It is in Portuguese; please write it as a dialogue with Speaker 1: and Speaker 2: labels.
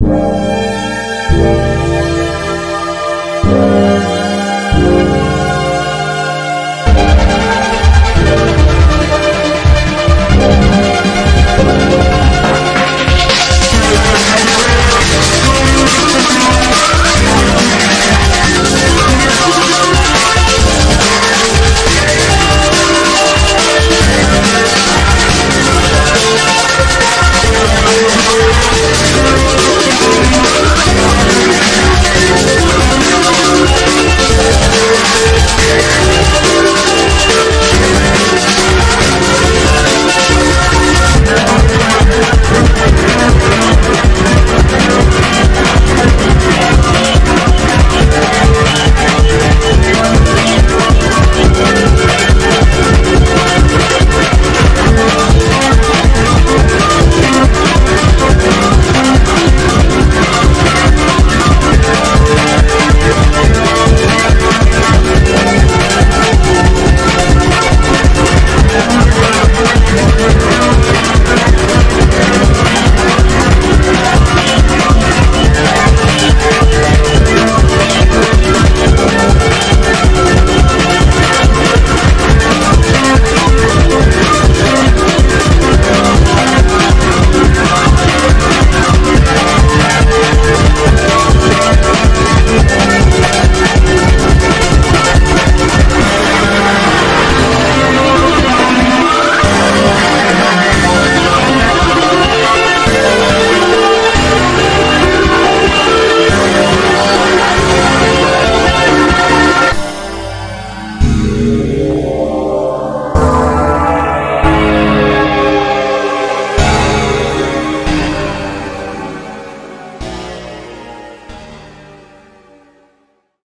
Speaker 1: Música